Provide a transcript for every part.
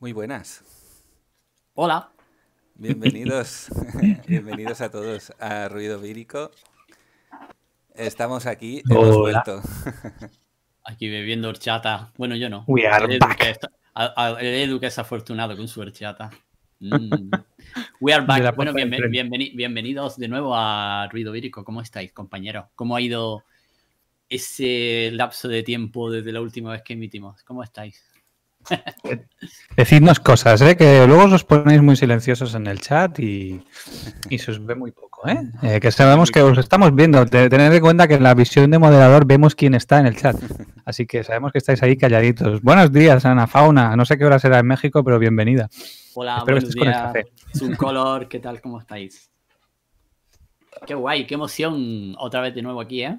Muy buenas. Hola. Bienvenidos, bienvenidos a todos a Ruido Vírico. Estamos aquí, hemos Hola. vuelto. Aquí bebiendo horchata. Bueno, yo no. We are el, Edu back. que es, a- a- el Edu que es afortunado con su horchata. Mm. We are back. Bueno, tren. bienveni- bienvenidos de nuevo a Ruido Vírico. ¿Cómo estáis, compañeros? ¿Cómo ha ido ese lapso de tiempo desde la última vez que emitimos? ¿Cómo estáis? Decidnos cosas, ¿eh? que luego os ponéis muy silenciosos en el chat y, y se os ve muy poco. ¿eh? Eh, que sabemos que os estamos viendo. Te- Tened en cuenta que en la visión de moderador vemos quién está en el chat. Así que sabemos que estáis ahí calladitos. Buenos días, Ana Fauna. No sé qué hora será en México, pero bienvenida. Hola, Espero que buenos con el días. café. Color, ¿qué tal? ¿Cómo estáis? Qué guay, qué emoción otra vez de nuevo aquí, ¿eh?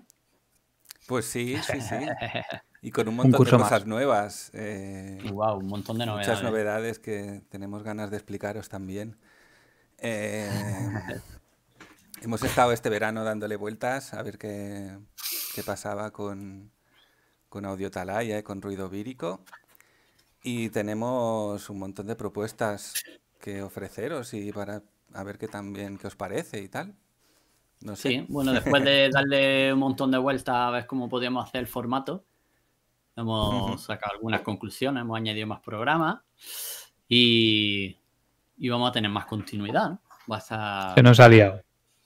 Pues sí, sí, sí. Y con un montón de curso cosas más. nuevas. eh, wow, un montón de novedades. muchas novedades que tenemos ganas de explicaros también. Eh, hemos estado este verano dándole vueltas a ver qué, qué pasaba con, con Audio Talaya y con Ruido Vírico. Y tenemos un montón de propuestas que ofreceros y para a ver qué también qué os parece y tal. No sé. Sí, bueno, después de darle un montón de vueltas a ver cómo podíamos hacer el formato, hemos sacado algunas conclusiones, hemos añadido más programas y, y vamos a tener más continuidad. ¿no? Va a estar- Se nos ha liado.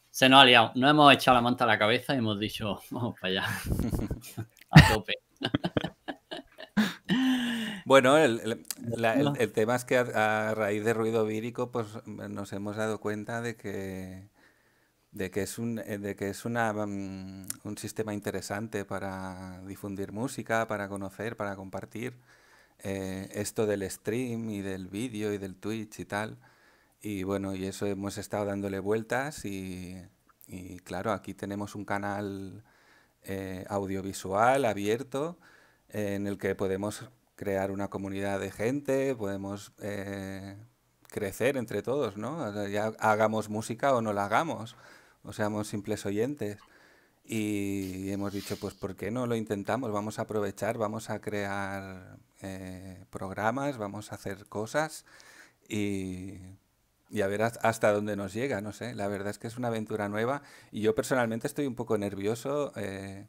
Se nos ha liado. Nos hemos echado la manta a la cabeza y hemos dicho, vamos para allá. a tope. Bueno, el, el- la- el- No. el tema es que a, a raíz de ruido vírico, pues nos hemos dado cuenta de que, de que es un, eh, de que es una, mm, un sistema interesante para difundir música, para conocer, para compartir eh, esto del stream y del vídeo y del Twitch y tal. Y bueno, y eso hemos estado dándole vueltas y, y claro, aquí tenemos un canal eh, audiovisual abierto en el que podemos crear una comunidad de gente, podemos crecer entre todos, ¿no? Ya hagamos música o no la hagamos, o seamos simples oyentes. Y hemos dicho, pues, ¿por qué no lo intentamos? Vamos a aprovechar, vamos a crear eh, programas, vamos a hacer cosas y, y a ver has- hasta dónde nos llega, no sé. La verdad es que es una aventura nueva y yo personalmente estoy un poco nervioso eh,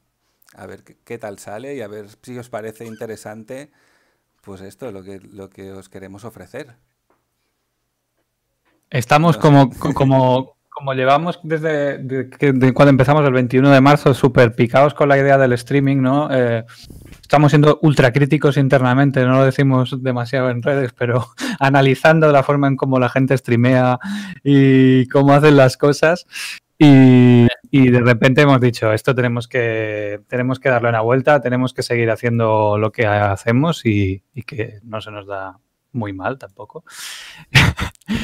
a ver qué, qué tal sale y a ver si os parece interesante, pues esto, lo que, lo que os queremos ofrecer. Estamos No sé. como, co- como, como llevamos desde de que- de cuando empezamos el 21 de marzo súper picados con la idea del streaming, ¿no? Eh, estamos siendo ultra críticos internamente, no lo decimos demasiado en redes, pero analizando la forma en cómo la gente streamea y cómo hacen las cosas. Y, y de repente hemos dicho, esto tenemos que, tenemos que darle una vuelta, tenemos que seguir haciendo lo que hacemos y, y que no se nos da muy mal tampoco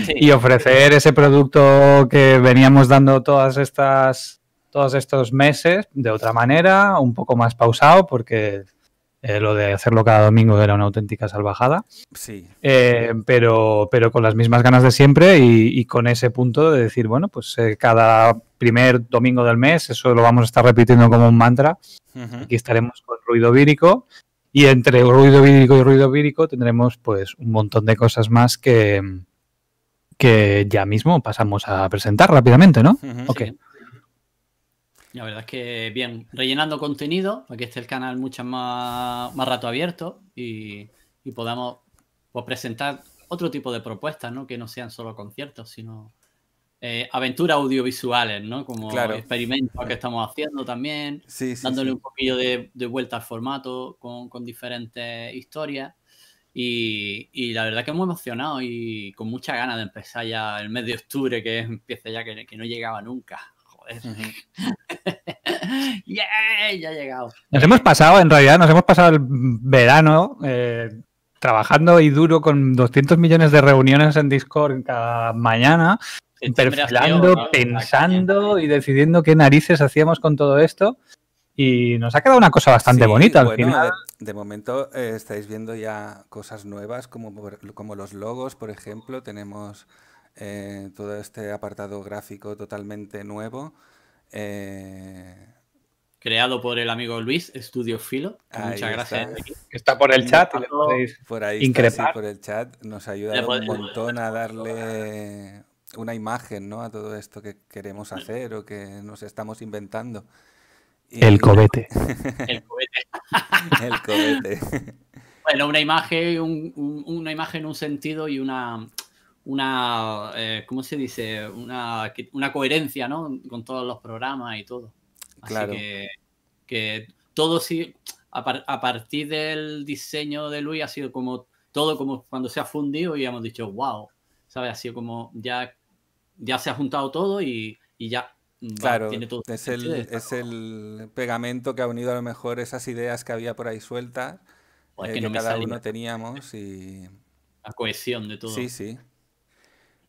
Sí. y ofrecer ese producto que veníamos dando todas estas todos estos meses de otra manera, un poco más pausado, porque eh, lo de hacerlo cada domingo era una auténtica salvajada, Sí, eh, pero, pero con las mismas ganas de siempre y, y con ese punto de decir, bueno, pues eh, cada primer domingo del mes, eso lo vamos a estar repitiendo como un mantra. Aquí estaremos con ruido vírico y entre ruido vírico y ruido vírico tendremos pues un montón de cosas más que, que ya mismo pasamos a presentar rápidamente, ¿no? Ujú. Ok. Sí. La verdad es que bien, rellenando contenido, para que esté el canal mucho más, más rato abierto y, y podamos pues, presentar otro tipo de propuestas, ¿no? Que no sean solo conciertos, sino eh, aventuras audiovisuales, ¿no? Como Claro. experimentos que estamos haciendo también, Sí, sí, dándole sí. un poquillo de, de vuelta al formato con, con diferentes historias. Y, y la verdad que muy emocionado y con mucha ganas de empezar ya el mes de octubre, que empieza ya que, que no llegaba nunca. Joder. Ya ha llegado. Nos hemos pasado, en realidad, nos hemos pasado el verano eh, trabajando y duro con 200 millones de reuniones en Discord cada mañana, perfilando, la pensando y decidiendo qué narices hacíamos con todo esto. Y nos ha quedado una cosa bastante Sí, bonita al bueno, final. De, de momento eh, estáis viendo ya cosas nuevas como, como los logos, por ejemplo. Tenemos eh, todo este apartado gráfico totalmente nuevo. eh, creado por el amigo Luis, Estudio Filo. Muchas gracias. Está por el chat. por ahí está, por el chat. Nos ha ayudado un montón a darle una imagen ¿no? a todo esto que queremos hacer o que nos estamos inventando. El cobete. el cobete. el cobete. Bueno, una imagen, una imagen, un sentido y una, una eh, ¿cómo se dice? Una, una coherencia, ¿no? Con todos los programas y todo. Claro. Así que, todo sí, a, partir del diseño de Luis ha sido como todo como cuando se ha fundido y hemos dicho, wow, ¿sabes? Ha sido como ya, ya se ha juntado todo y, ya Claro, es, el, es el pegamento que ha unido a lo mejor esas ideas que había por ahí sueltas, eh, que, cada uno teníamos y... La cohesión de todo. Sí, sí.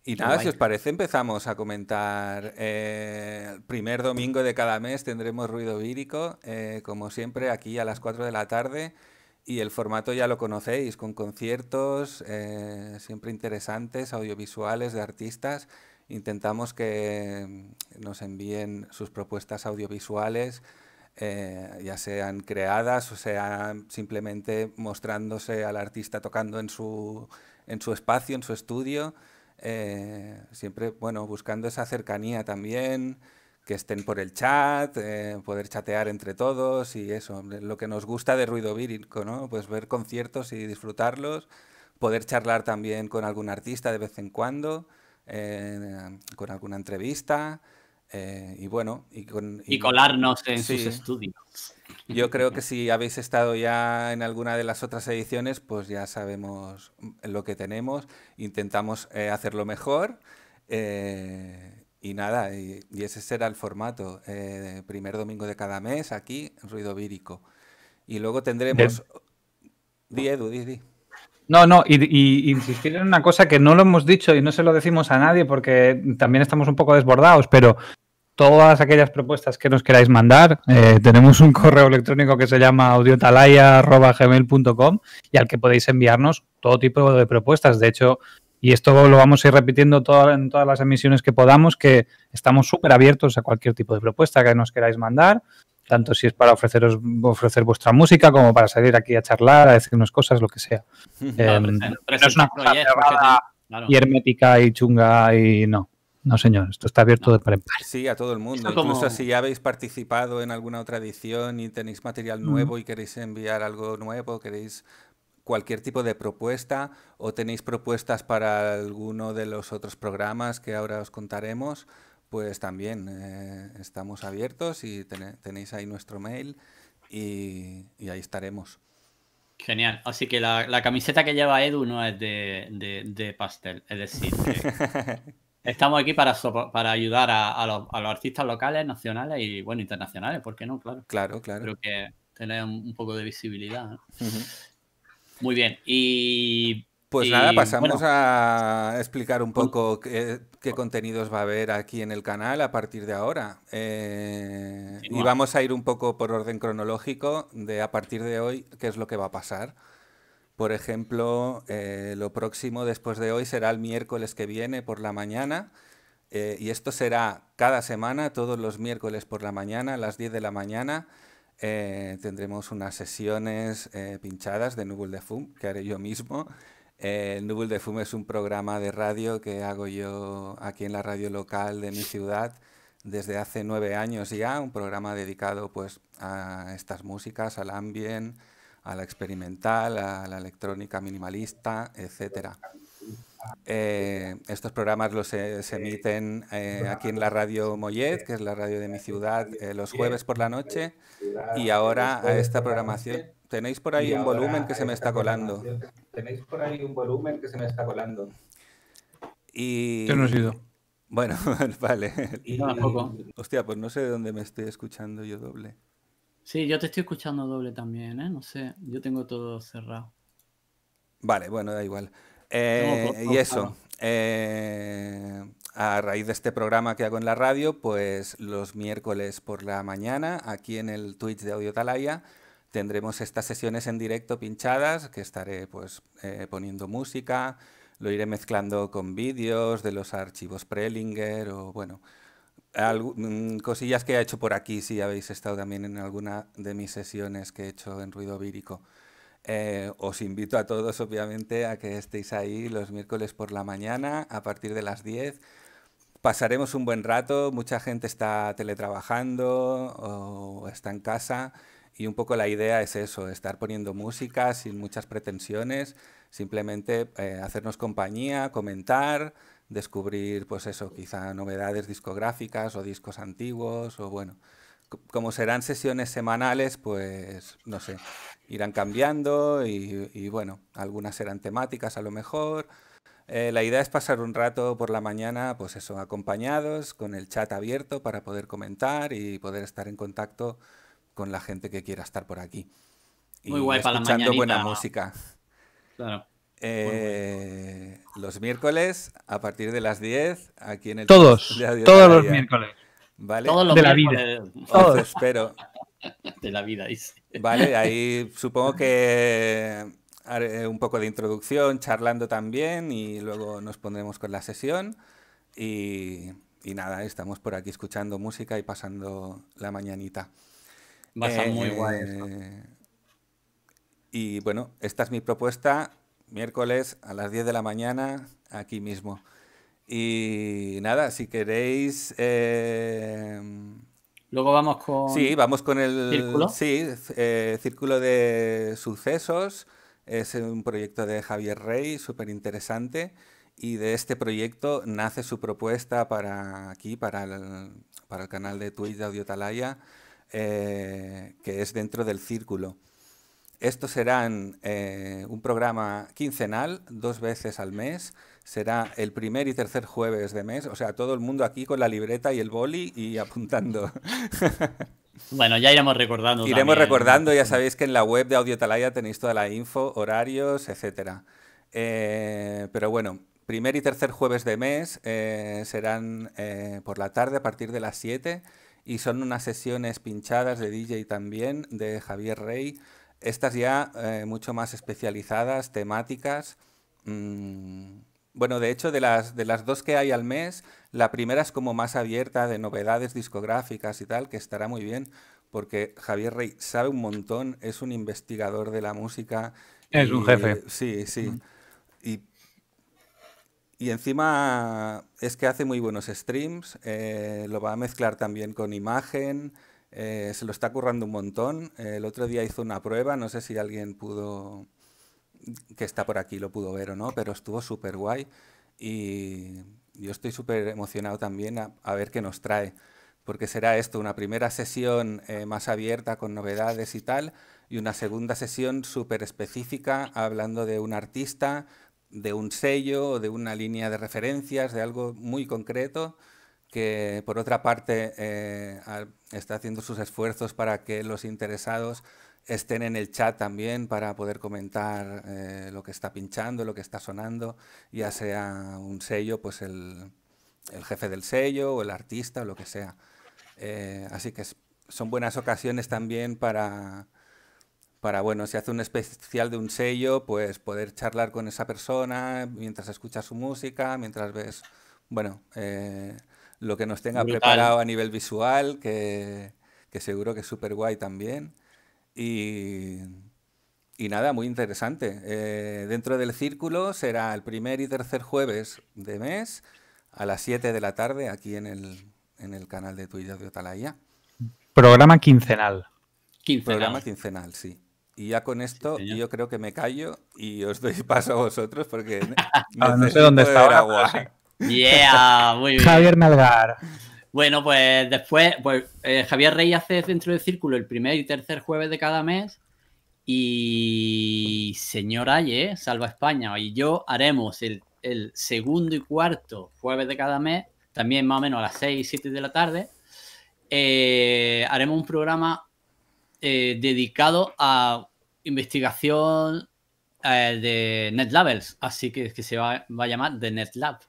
Y nada, si os parece, empezamos a comentar. Eh, el primer domingo de cada mes tendremos ruido vírico, eh, como siempre, aquí a las 4 de la tarde. Y el formato ya lo conocéis, con conciertos eh, siempre interesantes, audiovisuales de artistas. Intentamos que nos envíen sus propuestas audiovisuales, ya sean creadas o sean simplemente mostrándose al artista tocando en su, en su espacio, en su estudio. Eh, siempre, bueno, buscando esa cercanía también, que estén por el chat, eh, poder chatear entre todos y eso, lo que nos gusta de ruido vírico, ¿no? Pues ver conciertos y disfrutarlos, poder charlar también con algún artista de vez en cuando, eh, con alguna entrevista. y bueno, y, con, y, colarnos en sus estudios. Yo creo que si habéis estado ya en alguna de las otras ediciones, pues ya sabemos lo que tenemos. Intentamos eh, hacerlo mejor. Eh, y nada, y, ese será el formato. Eh, primer domingo de cada mes, aquí, Ruido Vírico. Y luego tendremos... Di, Edu, di, di. No, no, y, insistir en una cosa que no lo hemos dicho y no se lo decimos a nadie porque también estamos un poco desbordados, pero todas aquellas propuestas que nos queráis mandar. Eh, tenemos un correo electrónico que se llama audiotalaya.gmail.com y al que podéis enviarnos todo tipo de propuestas. De hecho, y esto lo vamos a ir repitiendo en todas las emisiones que podamos, que estamos súper abiertos a cualquier tipo de propuesta que nos queráis mandar, tanto si es para ofreceros ofrecer vuestra música como para salir aquí a charlar, a decirnos cosas, lo que sea. Eh, no es una cosa y hermética y chunga y no. No, señor, esto está abierto de par Sí, a todo el mundo. Incluso si ya habéis participado en alguna otra edición y tenéis material nuevo y queréis enviar algo nuevo, queréis cualquier tipo de propuesta o tenéis propuestas para alguno de los otros programas que ahora os contaremos, pues también eh, estamos abiertos y tenéis ahí nuestro mail y, ahí estaremos. Genial. Así que la, camiseta que lleva Edu no es de, de pastel, es decir, Estamos aquí para, para ayudar a, los, artistas locales, nacionales y, bueno, internacionales, ¿por qué no? Claro. Claro, claro. Creo que tener un, poco de visibilidad. Muy bien. Y. Pues nada, pasamos a explicar un poco qué, contenidos va a haber aquí en el canal a partir de ahora. Eh, y vamos a ir un poco por orden cronológico de a partir de hoy qué es lo que va a pasar. Por ejemplo, eh, lo próximo después de hoy será el miércoles que viene por la mañana. Eh, y esto será cada semana, todos los miércoles por la mañana, a las 10 de la mañana. Eh, tendremos unas sesiones pinchadas de Nubul de Fum, que haré yo mismo. El Nubul de Fum es un programa de radio que hago yo aquí en la radio local de mi ciudad desde hace nueve años ya, un programa dedicado pues a estas músicas, al ambient, a la experimental, a la electrónica minimalista, etc. Eh, estos programas los se, emiten eh, aquí en la radio Mollet, que es la radio de mi ciudad, eh, los jueves por la noche. Y ahora a esta programación. Tenéis por ahí un volumen que se me está colando. Tenéis por ahí un volumen que se me está colando. Y... Yo no he sido. Bueno, vale. Hostia, pues no sé de dónde me estoy escuchando yo doble. Sí, yo te estoy escuchando doble también, ¿eh? No sé, yo tengo todo cerrado. Vale, bueno, da igual. Eh, y eso, eh, a raíz de este programa que hago en la radio, pues los miércoles por la mañana, aquí en el Twitch de Audio Talaya, tendremos estas sesiones en directo pinchadas, que estaré pues eh, poniendo música, lo iré mezclando con vídeos de los archivos Prelinger o bueno, mm, cosillas que he hecho por aquí, si habéis estado también en alguna de mis sesiones que he hecho en Ruido Vírico. Eh, os invito a todos, obviamente, a que estéis ahí los miércoles por la mañana a partir de las 10. Pasaremos un buen rato, mucha gente está teletrabajando o está en casa y un poco la idea es eso, estar poniendo música sin muchas pretensiones, simplemente eh, hacernos compañía, comentar, descubrir, pues eso, quizá novedades discográficas o discos antiguos o bueno, co- como serán sesiones semanales, pues no sé, irán cambiando y, y, bueno, algunas serán temáticas a lo mejor. Eh, la idea es pasar un rato por la mañana, pues eso, acompañados, con el chat abierto para poder comentar y poder estar en contacto con la gente que quiera estar por aquí. Muy Y guay para la escuchando buena música. Claro. Eh, los miércoles a partir de las 10 aquí en el Todos, todos los miércoles. ¿Vale? Todos los De la miércoles Os Todos. espero. de la vida, dice. Vale, ahí supongo que haré un poco de introducción, charlando también y luego nos pondremos con la sesión. Y, y nada, estamos por aquí escuchando música y pasando la mañanita. Va a estar muy guay. Eh, esto. Y bueno, esta es mi propuesta, miércoles a las 10 de la mañana, aquí mismo. Y nada, si queréis... eh, Luego vamos con. Sí, vamos con el ¿Círculo? sí, eh, Círculo de Sucesos. Es un proyecto de Javier Rey, súper interesante. Y de este proyecto nace su propuesta para aquí, para el, para el canal de Twitch de Audio Talaya, eh, que es dentro del Círculo. Estos serán eh, un programa quincenal, dos veces al mes. Será el primer y tercer jueves de mes. O sea, todo el mundo aquí con la libreta y el boli y apuntando. Bueno, ya iremos recordando. Iremos también. recordando, ya sabéis que en la web de Audio Talaya tenéis toda la info, horarios, etcétera. Eh, pero bueno, primer y tercer jueves de mes eh, serán eh, por la tarde a partir de las 7 y son unas sesiones pinchadas de DJ también de Javier Rey. Estas ya mucho más especializadas, temáticas. mm, bueno, de hecho, de las, de las dos que hay al mes, la primera es como más abierta de novedades discográficas y tal, que estará muy bien, porque Javier Rey sabe un montón, es un investigador de la música. Es un jefe. Sí, sí. Y, y encima es que hace muy buenos streams, eh, lo va a mezclar también con imagen, eh, se lo está currando un montón. El otro día hizo una prueba, no sé si alguien pudo, que está por aquí, lo pudo ver o no, pero estuvo súper guay y yo estoy súper emocionado también a, ver qué nos trae, porque será esto, una primera sesión eh, más abierta con novedades y tal, y una segunda sesión súper específica hablando de un artista, de un sello, o de una línea de referencias, de algo muy concreto que por otra parte eh, está haciendo sus esfuerzos para que los interesados estén en el chat también para poder comentar eh, lo que está pinchando, lo que está sonando, ya sea un sello, pues el, el jefe del sello o el artista o lo que sea. Eh, así que es- son buenas ocasiones también para, para, bueno, si hace un especial de un sello, pues poder charlar con esa persona mientras escuchas su música, mientras ves, bueno, eh, lo que nos tenga Brutal. preparado a nivel visual, que, que seguro que es súper guay también. Y, y nada, muy interesante. Eh, dentro del círculo será el primer y tercer jueves de mes a las 7 de la tarde aquí en el, en el canal de Twitch de Otalaya. Programa quincenal. 15 Programa quincenal, sí. Y ya con esto yo creo que me callo y os doy paso a vosotros porque no sé dónde está agua. Yeah, muy bien. Javier Melgar. Bueno, pues después, pues eh, Javier Rey hace dentro del círculo el primer y tercer jueves de cada mes. Y señor Aye, Salva España, y yo haremos el, el segundo y cuarto jueves de cada mes, también más o menos a las 6 y 7 de la tarde. eh, haremos un programa eh, dedicado a investigación eh, de NetLabels, así que, que se va, va a llamar The NetLab.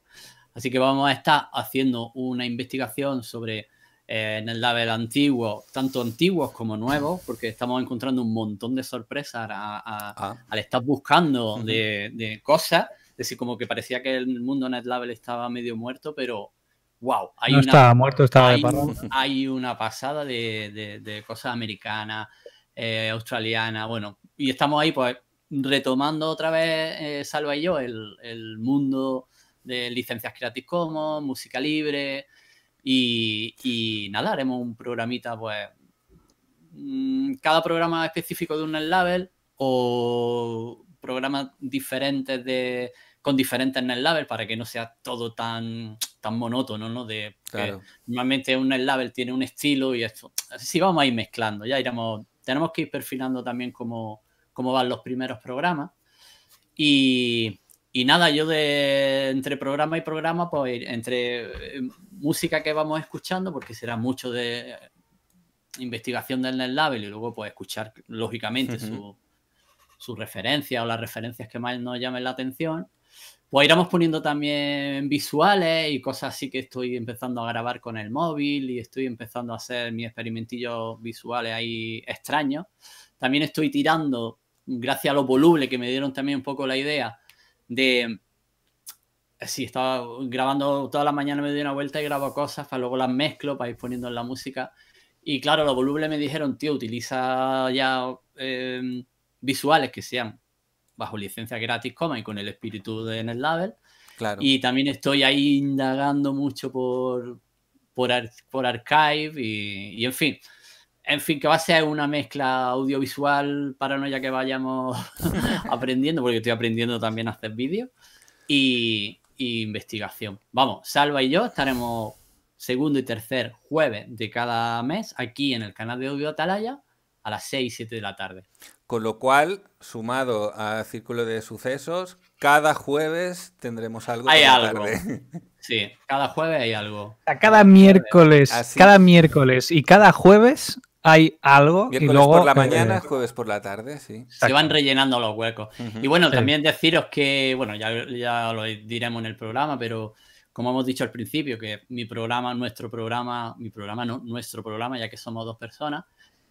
Así que vamos a estar haciendo una investigación sobre eh, NetLabel antiguos, tanto antiguos como nuevos, porque estamos encontrando un montón de sorpresas a- a- Ah, al estar buscando de, de cosas. Es decir, como que parecía que el mundo NetLabel estaba medio muerto, pero wow, hay no una, estaba muerto, estaba de hay, parrón. hay una pasada de, de- de cosas americanas, eh, australianas, bueno, y estamos ahí pues retomando otra vez, eh, Salva y yo, el, el mundo de licencias Creative Commons, música libre y, y nada, haremos un programita pues mm, cada programa específico de un NetLabel o programas diferentes de con diferentes NetLabel para que no sea todo tan, tan monótono, ¿no? De que Claro. normalmente un NetLabel tiene un estilo y esto. Así vamos a ir mezclando, ya iremos. Tenemos que ir perfilando también cómo, cómo van los primeros programas. Y, y nada, yo de entre programa y programa, pues entre eh, música que vamos escuchando, porque será mucho de investigación del NetLabel y luego pues escuchar lógicamente su, sus referencias o las referencias que más nos llamen la atención. Pues iremos poniendo también visuales y cosas así que estoy empezando a grabar con el móvil y estoy empezando a hacer mis experimentillos visuales ahí extraños. También estoy tirando, gracias a los volubles que me dieron también un poco la idea de... Sí, estaba grabando toda la mañana, me doy una vuelta y grabo cosas, para luego las mezclo, para ir poniendo en la música. Y claro, los volubles me dijeron, tío, utiliza ya eh, visuales que sean bajo licencia gratis Commons y con el espíritu de NetLabel. Claro. Y también estoy ahí indagando mucho por, por, ar- por Archive y, y en fin. En fin, que va a ser una mezcla audiovisual para no ya que vayamos aprendiendo, porque estoy aprendiendo también a hacer vídeos y, y investigación. Vamos, Salva y yo estaremos segundo y tercer jueves de cada mes aquí en el canal de Audio Atalaya a las 6 y 7 de la tarde. Con lo cual, sumado a Círculo de Sucesos, cada jueves tendremos algo. Hay algo. tarde. Sí, cada jueves hay algo. O sea, cada miércoles, Así. cada miércoles y cada jueves hay algo y Miércoles luego por la eh, mañana, jueves por la tarde, sí. Se van rellenando los huecos. Y bueno, Sí. también deciros que, bueno, ya, ya lo diremos en el programa, pero como hemos dicho al principio, que mi programa, nuestro programa, mi programa no, nuestro programa, ya que somos dos personas,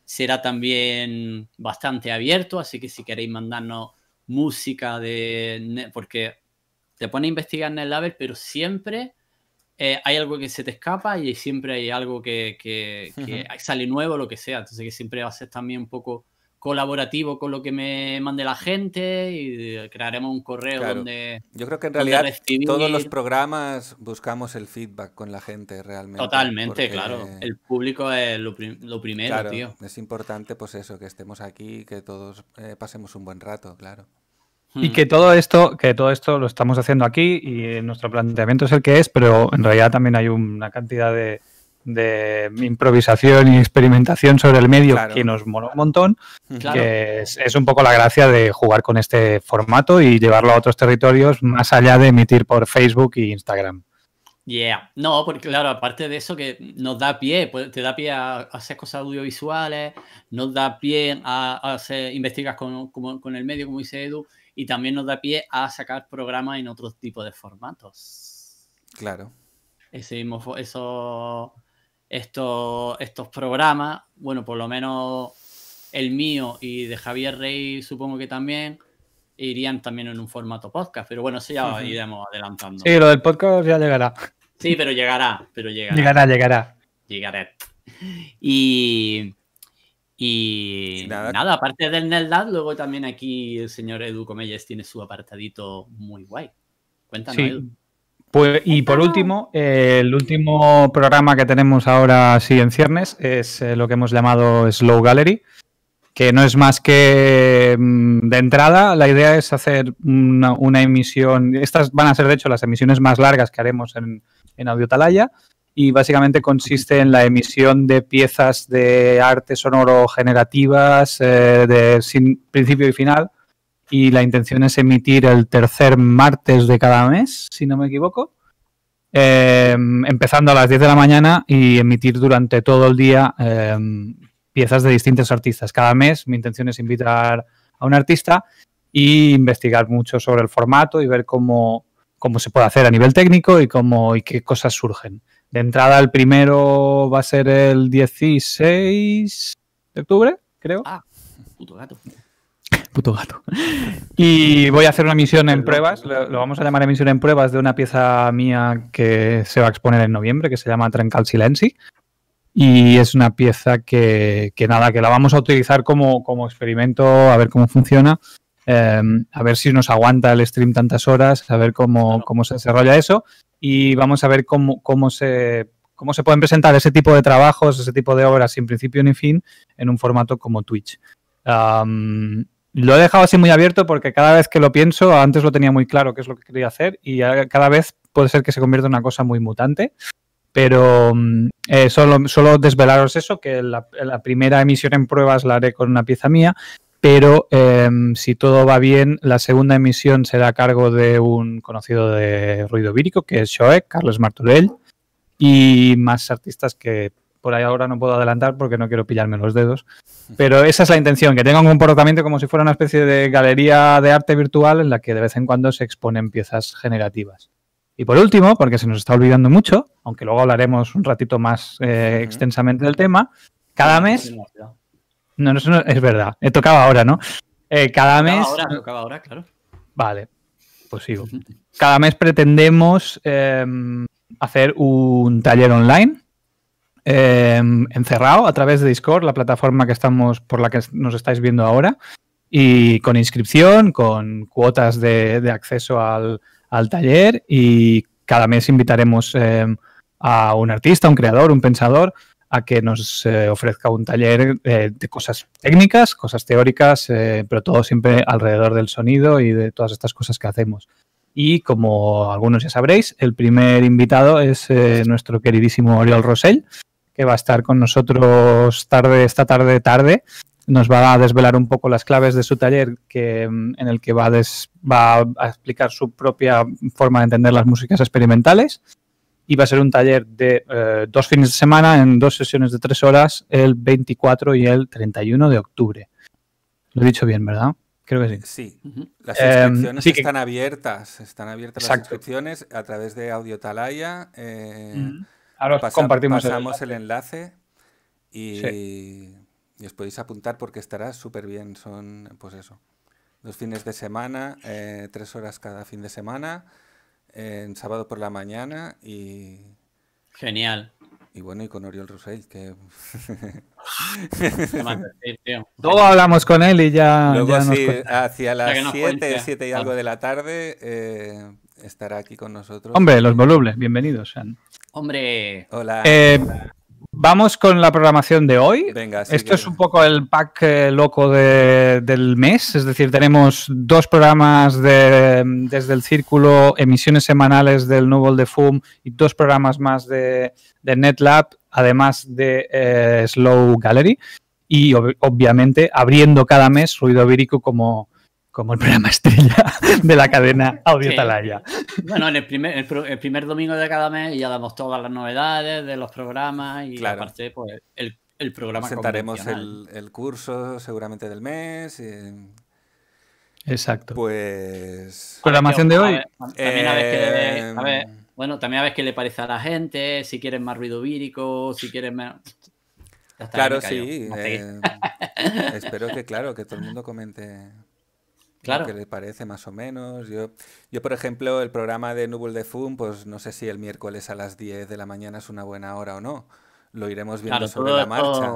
será también bastante abierto, así que si queréis mandarnos música de... porque te pone a investigar en el label, pero siempre eh, hay algo que se te escapa y siempre hay algo que, que- que Ujú. sale nuevo, lo que sea. Entonces que siempre va a ser también un poco colaborativo con lo que me mande la gente y crearemos un correo Claro. donde Yo creo que en realidad recibir- todos los programas buscamos el feedback con la gente realmente. totalmente, porque, claro, el público es lo, prim- lo primero, claro, tío. es importante pues eso, que estemos aquí y que todos eh, pasemos un buen rato, claro. Y Mm. que todo esto, que todo esto lo estamos haciendo aquí y nuestro planteamiento es el que es, pero en realidad también hay una cantidad de, de improvisación y experimentación sobre el medio Claro. que nos mola un montón, Claro. que es, es un poco la gracia de jugar con este formato y llevarlo a otros territorios más allá de emitir por Facebook e Instagram. Yeah. No, porque claro, aparte de eso que nos da pie, pues, te da pie a, hacer cosas audiovisuales, nos da pie a, a hacer, investigas con, con el medio, como dice Edu, y también nos da pie a sacar programas en otros tipos de formatos. Claro. Ese mismo, eso, estos, estos programas, bueno, por lo menos el mío y de Javier Rey supongo que también irían también en un formato podcast, pero bueno, eso ya iremos adelantando. Sí, lo del podcast ya llegará. Sí, pero llegará, pero llegará. Llegará, llegará. Llegaré. Y, y Y nada. nada. aparte del NetLab, luego también aquí el señor Edu Comelles tiene su apartadito muy guay. Cuéntanos, Sí. Edu. Pues, y por último, eh, el último programa que tenemos ahora, sí, en ciernes, es eh, lo que hemos llamado Slow Gallery, que no es más que mm, de entrada, la idea es hacer una, una emisión, estas van a ser de hecho las emisiones más largas que haremos en, en Audio Talaya, y básicamente consiste en la emisión de piezas de arte sonoro generativas eh, de sin principio y final, y la intención es emitir el tercer martes de cada mes, si no me equivoco. Eh, empezando a las 10 de la mañana y emitir durante todo el día eh, piezas de distintos artistas. Cada mes mi intención es invitar a un artista y investigar mucho sobre el formato y ver cómo, cómo se puede hacer a nivel técnico y, cómo, y qué cosas surgen. De entrada, el primero va a ser el 16 de octubre, creo. Ah, puto gato. puto gato. Y voy a hacer una misión en pruebas, lo, lo vamos a llamar emisión en pruebas de una pieza mía que se va a exponer en noviembre, que se llama Trencal Silenci. Y es una pieza que, que nada, que la vamos a utilizar como, como experimento, a ver cómo funciona, eh, a ver si nos aguanta el stream tantas horas, a ver cómo, cómo se desarrolla eso. Y vamos a ver cómo, cómo se cómo se pueden presentar ese tipo de trabajos, ese tipo de obras sin principio ni fin en un formato como Twitch. Lo he dejado así muy abierto porque cada vez que lo pienso, antes lo tenía muy claro qué es lo que quería hacer y cada vez puede ser que se convierta en una cosa muy mutante. Pero eh, solo, solo, desvelaros eso, que la, primera emisión en pruebas la haré con una pieza mía, pero eh, si todo va bien, la segunda emisión será a cargo de un conocido de ruido vírico, que es Shoek, Carlos Martorell, y más artistas que por ahí ahora no puedo adelantar porque no quiero pillarme los dedos. Pero esa es la intención, que tenga un comportamiento como si fuera una especie de galería de arte virtual en la que de vez en cuando se exponen piezas generativas. Y por último, porque se nos está olvidando mucho, aunque luego hablaremos un ratito más eh, extensamente del tema, cada mes... No, no, no es verdad, he tocado ahora, ¿no? Eh, cada tocaba mes... Ahora, tocaba ahora, claro. Vale, pues sigo. Cada mes pretendemos eh, hacer un taller online eh, encerrado a través de Discord, la plataforma que estamos por la que nos estáis viendo ahora, y con inscripción, con cuotas de, de acceso al, al, taller y cada mes invitaremos eh, a un artista, un creador, un pensador a que nos eh, ofrezca un taller eh, de cosas técnicas, cosas teóricas, eh, pero todo siempre alrededor del sonido y de todas estas cosas que hacemos. Y como algunos ya sabréis, el primer invitado es nuestro queridísimo Oriol Rosell, que va a estar con nosotros tarde, esta tarde, tarde. Nos va a desvelar un poco las claves de su taller, que, en el que va a explicar su propia forma de entender las músicas experimentales. Y va a ser un taller de eh, dos fines de semana en dos sesiones de tres horas, el 24 y el 31 de octubre. Lo he dicho bien, ¿verdad? Creo que sí. Sí, las inscripciones eh, sí están abiertas. Están abiertas Exacto. las inscripciones a través de Audio Talaya. Eh, mm. Ahora pasa, compartimos pasamos el enlace, el enlace y, sí. y, os podéis apuntar porque estará súper bien. Son, pues eso, dos fines de semana, eh, tres horas cada fin de semana, en sábado por la mañana y... Genial. Y bueno, y con Oriol Rosell, que... Luego hablamos con él y ya... Luego ya sí, hacia las 7, 7 y algo de la tarde eh, estará aquí con nosotros. Hombre, los volubles, bienvenidos sean. Hombre. Hola. Eh, vamos con la programación de hoy. Venga, sí Esto que... es un poco el pack eh, loco de, del mes, es decir, tenemos dos programas de, desde el círculo, emisiones semanales del Nubble de FUM y dos programas más de, de NetLab, además de eh, Slow Gallery. Y ob obviamente abriendo cada mes Ruido Vírico como, como el programa estrella de la cadena Audio Sí. Talaya. Bueno, en el primer, el, primer domingo de cada mes ya damos todas las novedades de los programas y Claro. aparte, pues, el, el programa Presentaremos el, el curso seguramente del mes. y, Exacto. Pues... Programación de hoy. También a ver, qué le, Eh, a ver, bueno, también a ver qué le parece a la gente, si quieren más ruido vírico, si quieren está, Claro, sí. eh, espero que, claro, que todo el mundo comente Claro. que le parece más o menos. Yo, yo, por ejemplo, el programa de Nubul de Fum, pues no sé si el miércoles a las 10 de la mañana es una buena hora o no. Lo iremos viendo Claro, sobre la marcha.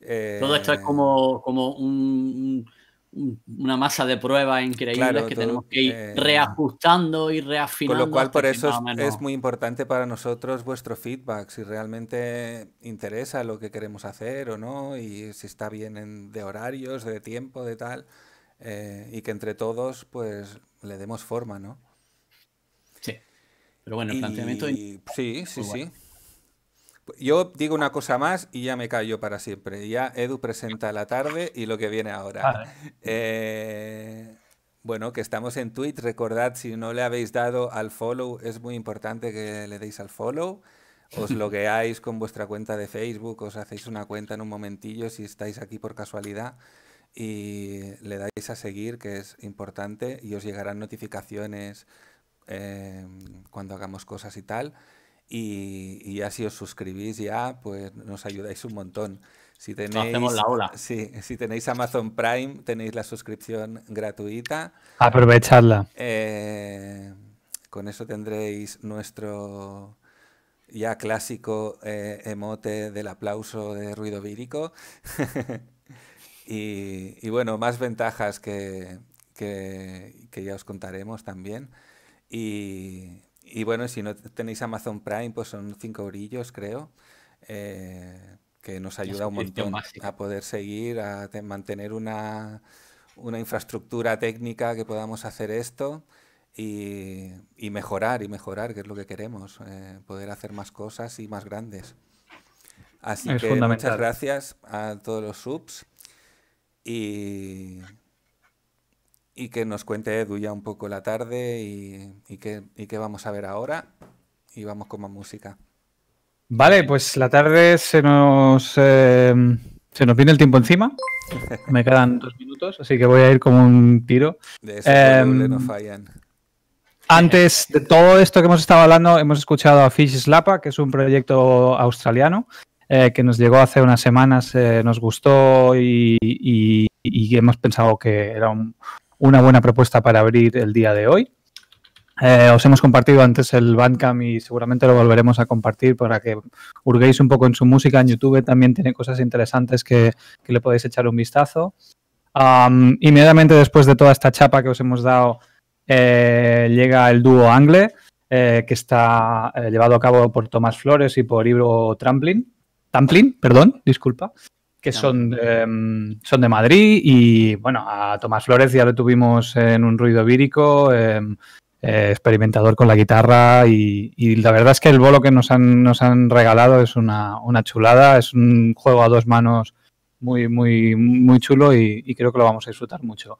Eh, Todo esto es como, como un- un- una masa de pruebas increíbles Claro, que todo, tenemos que ir eh, reajustando y reafinando. Con lo cual, por eso es, menos- es muy importante para nosotros vuestro feedback, si realmente interesa lo que queremos hacer o no, y si está bien en- de horarios, de tiempo, de tal, eh, y que entre todos, pues, le demos forma, ¿no? Sí. Pero bueno, el planteamiento... Y sí, sí, sí. bueno. Yo digo una cosa más y ya me callo para siempre. Ya Edu presenta la tarde y lo que viene ahora. Eh, bueno, que estamos en Twitch. Recordad, si no le habéis dado al follow, es muy importante que le deis al follow. Os logueáis con vuestra cuenta de Facebook, os hacéis una cuenta en un momentillo si estáis aquí por casualidad y le dais a seguir, que es importante, y os llegarán notificaciones eh, cuando hagamos cosas y tal. Y, y ya si os suscribís ya, pues nos ayudáis un montón. Si Nos tenéis, hacemos la ola. sí, si tenéis Amazon Prime, tenéis la suscripción gratuita. Aprovechadla. Eh, con eso tendréis nuestro ya clásico eh, emote del aplauso de ruido vírico. y, y bueno, más ventajas que, que- que ya os contaremos también. Y, y bueno, si no tenéis Amazon Prime, pues son cinco brillos, creo. eh, que nos ayuda un montón a poder seguir, a te- mantener una, una infraestructura técnica que podamos hacer esto y, y mejorar y mejorar, que es lo que queremos, eh, poder hacer más cosas y más grandes. Así Es que muchas gracias a todos los subs y, y que nos cuente Edu ya un poco la tarde y, y qué, y vamos a ver ahora y vamos con más música. Vale, pues la tarde se nos, eh, se nos viene el tiempo encima. Me quedan dos minutos, así que voy a ir como un tiro. De eso no Em, fallan. Antes de todo esto que hemos estado hablando, hemos escuchado a Fish Slapa, que es un proyecto australiano eh, que nos llegó hace unas semanas, eh, nos gustó y, hemos pensado que era un- una buena propuesta para abrir el día de hoy. Eh, os hemos compartido antes el Bandcamp y seguramente lo volveremos a compartir para que hurguéis un poco en su música. En YouTube también tiene cosas interesantes que, le podéis echar un vistazo. Am, inmediatamente después de toda esta chapa que os hemos dado, llega el dúo Angle, que está llevado a cabo por Tomás Flores y por Ibro Tramplin. Tamplin, perdón, disculpa, que son, de, son de Madrid y bueno, a Tomás Flores ya lo tuvimos en un ruido vírico, em, eh, experimentador con la guitarra y, y la verdad es que el bolo que nos han, nos han regalado es una, una chulada, es un juego a dos manos muy, muy, muy chulo y, y creo que lo vamos a disfrutar mucho.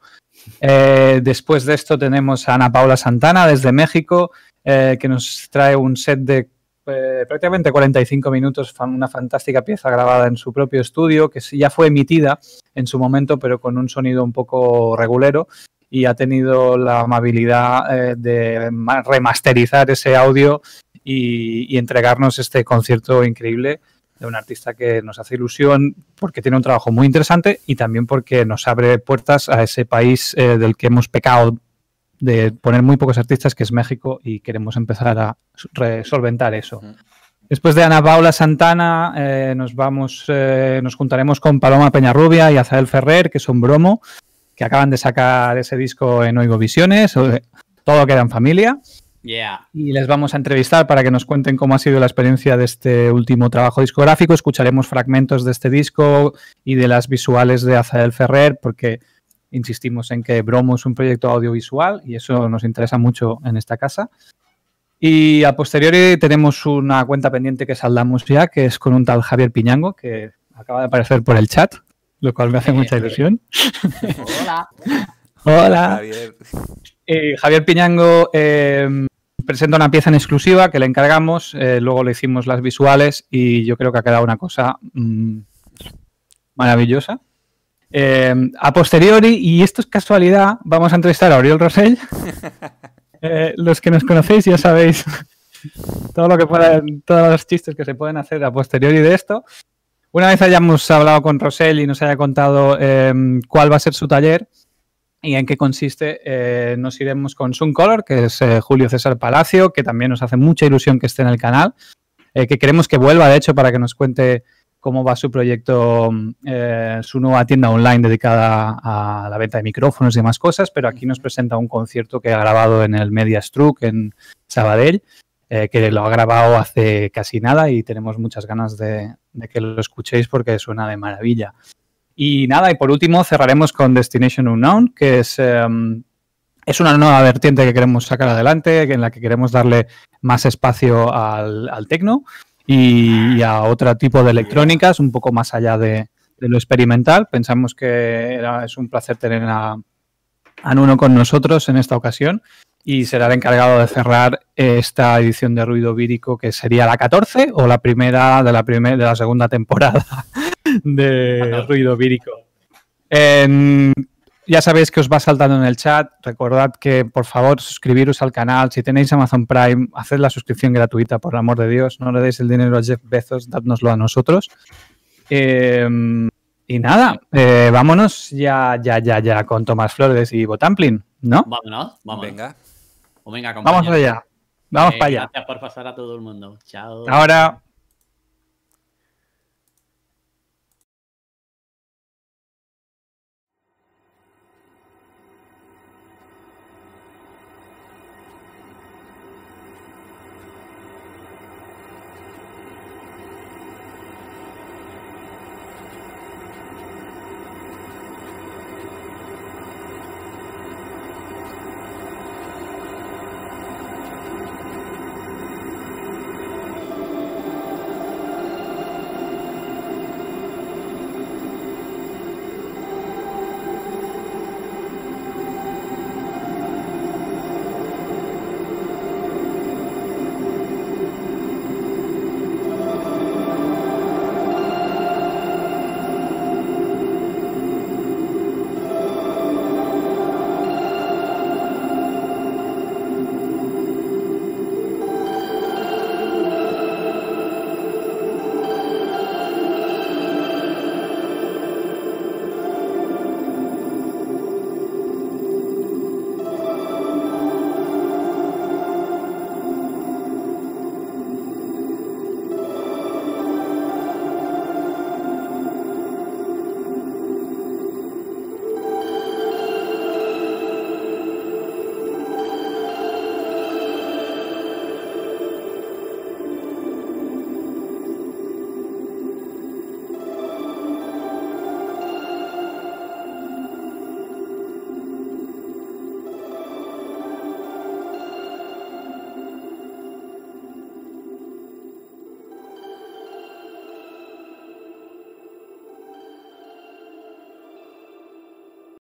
Eh, después de esto tenemos a Ana Paula Santana desde México, eh, que nos trae un set de eh, prácticamente 45 minutos, una fantástica pieza grabada en su propio estudio, que ya fue emitida en su momento, pero con un sonido un poco regulero, y ha tenido la amabilidad eh, de ma- remasterizar ese audio y, y entregarnos este concierto increíble de un artista que nos hace ilusión porque tiene un trabajo muy interesante y también porque nos abre puertas a ese país eh, del que hemos pecado de poner muy pocos artistas, que es México, y queremos empezar a solventar eso. Después de Ana Paula Santana, eh, nos vamos, eh, nos juntaremos con Paloma Peñarrubia y Azael Ferrer, que son Bromo, que acaban de sacar ese disco en Oigo Visiones, todo queda en familia. Yeah. Y les vamos a entrevistar para que nos cuenten cómo ha sido la experiencia de este último trabajo discográfico. Escucharemos fragmentos de este disco y de las visuales de Azael Ferrer, porque insistimos en que Bromo es un proyecto audiovisual y eso nos interesa mucho en esta casa. Y a posteriori tenemos una cuenta pendiente que saldamos ya, que es con un tal Javier Piñango, que acaba de aparecer por el chat, lo cual me hace mucha ilusión. Hola. Hola. Javier. Eh, Javier Piñango eh, presenta una pieza en exclusiva que le encargamos, eh, luego le hicimos las visuales y yo creo que ha quedado una cosa mm, maravillosa. Eh, a posteriori, y esto es casualidad, vamos a entrevistar a Oriol Rosell. Eh, los que nos conocéis ya sabéis todo lo que puedan, todos los chistes que se pueden hacer a posteriori de esto. Una vez hayamos hablado con Rosell y nos haya contado eh, cuál va a ser su taller, y en qué consiste, eh, nos iremos con Sun Color, que es eh, Julio César Palacio, que también nos hace mucha ilusión que esté en el canal, que queremos que vuelva, de hecho, para que nos cuente cómo va su proyecto, eh, su nueva tienda online dedicada a la venta de micrófonos y demás cosas, pero aquí nos presenta un concierto que ha grabado en el Media Struck en Sabadell, eh, que lo ha grabado hace casi nada y tenemos muchas ganas de, de que lo escuchéis porque suena de maravilla. Y nada, y por último cerraremos con Destination Unknown, que es, eh, es una nueva vertiente que queremos sacar adelante, en la que queremos darle más espacio al, al tecno y, a otro tipo de electrónicas, un poco más allá de, de lo experimental. Pensamos que era- es un placer tener a, a Nuno con nosotros en esta ocasión y será el encargado de cerrar esta edición de Ruido Vírico, que sería la 14 o la primera de la, primer- de la segunda temporada de Ruido Vírico ya sabéis que os va saltando en el chat. Recordad que, por favor, suscribiros al canal. Si tenéis Amazon Prime, haced la suscripción gratuita, por amor de Dios. No le deis el dinero a Jeff Bezos, dádnoslo a nosotros. Em, y nada, eh, vámonos ya, ya, ya, ya con Tomás Flores y Botamplin, ¿no? Vámonos, vámonos. Venga. O venga vamos allá. Vamos eh, para allá. Gracias por pasar a todo el mundo. Chao. Ahora.